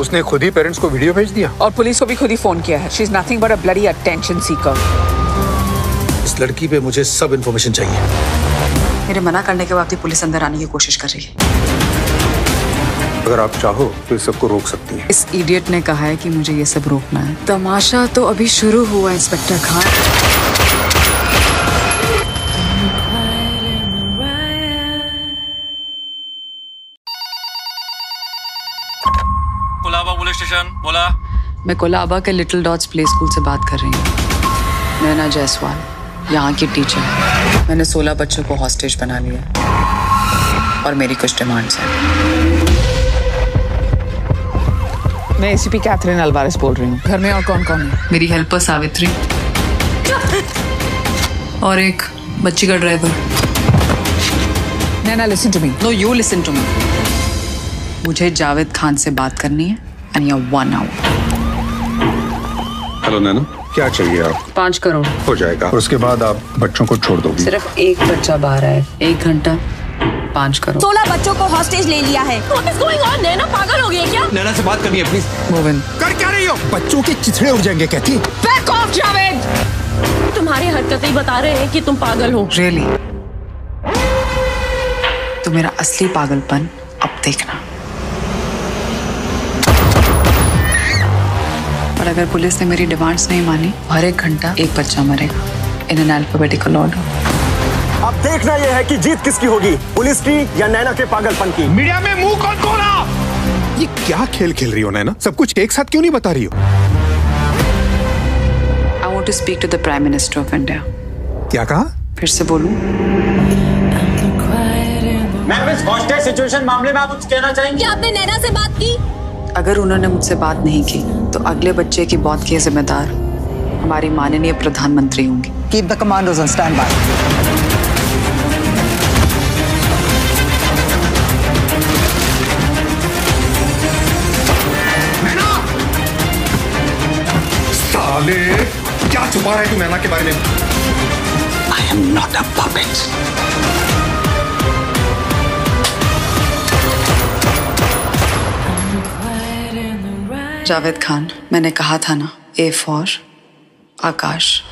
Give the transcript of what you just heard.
उसने खुद ही पेरेंट्स को वीडियो भेज दिया। और पुलिस को भी खुद ही फ़ोन किया है। She is nothing but a bloody attention seeker इस लड़की पे मुझे सब इन्फॉर्मेशन चाहिए। मेरे मना करने के बाद पुलिस अंदर आने की कोशिश कर रही है। अगर आप चाहो तो इस सबको रोक सकती है। इस इडियट ने कहा है कि मुझे ये सब रोकना है। तमाशा तो अभी शुरू हुआ inspector Khan Colaba police station बोला। मैं कोलाबा के लिटिल डॉट्स प्ले स्कूल से बात कर रही हूँ। नैना जायसवाल यहाँ की टीचर मैंने 16 बच्चों को हॉस्टेज बना लिया। और मेरी कुछ डिमांड्स हैं। मैं एसीपी कैथरीन अल्वारेस बोल रही हूँ। घर में और कौन कौन है? मेरी हेल्पर सावित्री। और एक बच्ची का driver Naina listen to me no you listen to me मुझे जावेद खान से बात करनी है and your one hour hello Naina क्या चाहिए आप? पाँच करोड़। हो जाएगा। और उसके बाद आप बच्चों को छोड़ दोगी। सिर्फ़ एक बच्चा बाहर है। एक घंटा पाँच करोड़। सोलह बच्चों को हॉस्टेज ले लिया है। नैना पागल हो गई है क्या? नैना से बात करनी है प्लीज़ मोविन कर क्या रही हो? बच्चों के चिथड़े उड़ जाएँगे कहती। Back off Javed! तुम्हारी हरकतें ही बता रहे हैं कि तुम पागल हो। रियली तो मेरा असली पागलपन अब देखना। अगर पुलिस ने मेरी डिमांड्स नहीं मानी हर एक घंटा एक बच्चा मरेगा। इन एन अल्फाबेटिकल ऑर्डर अब देखना यह है कि जीत किसकी होगी पुलिस की या नैना के पागलपन की। मीडिया में मुँह कौन खोला? ये क्या खेल खेल रही हो नैना? सब कुछ एक साथ क्यों नहीं बता रही हो? I want to speak to the prime minister of India क्या कहा? फिर से बोलूँ? मैम इस हॉस्टेज सिचुएशन मामले में आप कुछ कहना चाहेंगे? क्या आपने नैना से बात की? अगर उन्होंने मुझसे बात नहीं की तो अगले बच्चे की मौत के जिम्मेदार हमारी माननीय प्रधानमंत्री होंगी Keep the commandos on standby. साले क्या छुपा रहा है तू नैना के बारे में I am not a puppet. Javed Khan मैंने कहा था ना ए फॉर आकाश।